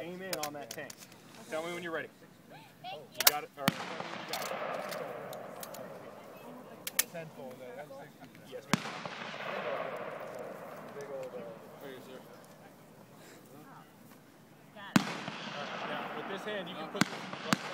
aim in on that tank. Tell me when you're ready. Thank You got it? Or you got it. Tenfold. Eh? Yes, ma'am. Big old. Uh, oh, Where is it? Got it. All right, now, with this hand, you can put this